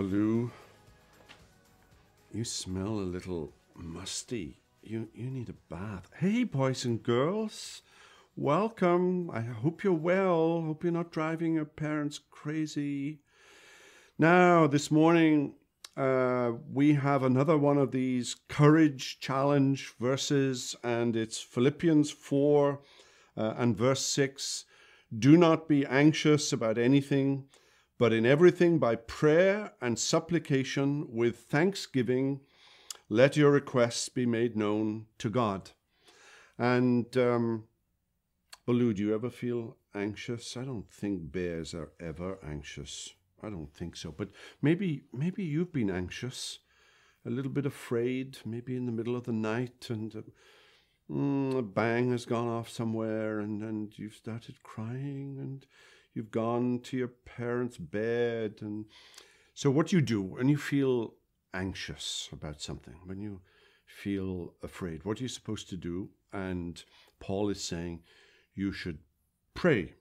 Baloo, you smell a little musty. You, you need a bath. Hey, boys and girls, welcome. I hope you're well. Hope you're not driving your parents crazy. Now, this morning, uh, we have another one of these courage challenge verses, and it's Philippians 4 uh, and verse 6. Do not be anxious about anything, but in everything by prayer and supplication with thanksgiving, let your requests be made known to God. And um, do you ever feel anxious? I don't think bears are ever anxious. I don't think so. But maybe maybe you've been anxious, a little bit afraid, maybe in the middle of the night, and uh, mm, a bang has gone off somewhere, and and you've started crying, and you've gone to your parents' bed, and so what do you do when you feel anxious about something, when you feel afraid? What are you supposed to do? And Paul is saying you should pray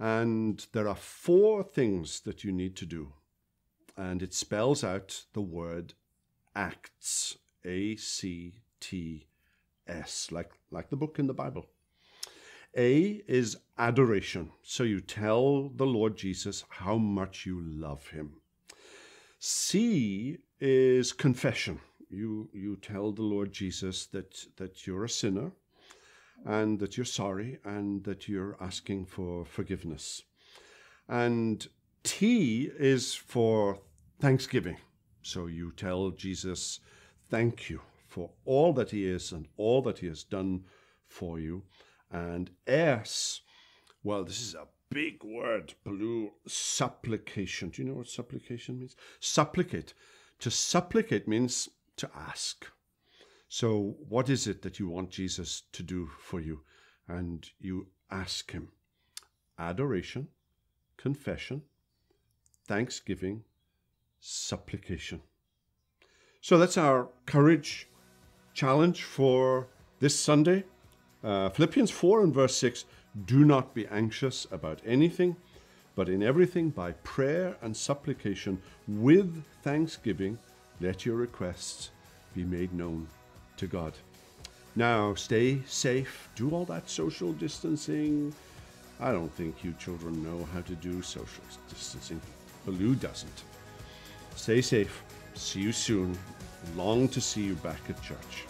and there are four things that you need to do. And it spells out the word acts, A C T S, like, like the book in the Bible. A is adoration. So you tell the Lord Jesus how much you love him. C is confession. You, you tell the Lord Jesus that, that you're a sinner and that you're sorry and that you're asking for forgiveness. And T is for thanksgiving. So you tell Jesus, thank you for all that he is and all that he has done for you. And S, well, this is a big word, Baloo supplication. Do you know what supplication means? Supplicate. To supplicate means to ask. So, what is it that you want Jesus to do for you? And you ask Him adoration, confession, thanksgiving, supplication. So, that's our courage challenge for this Sunday. Uh, Philippians 4 and verse 6 Do not be anxious about anything, but in everything by prayer and supplication with thanksgiving, let your requests be made known to God. Now, stay safe, do all that social distancing. I don't think you children know how to do social distancing. Baloo doesn't. Stay safe. See you soon. Long to see you back at church.